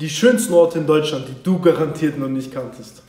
Die schönsten Orte in Deutschland, die du garantiert noch nicht kanntest.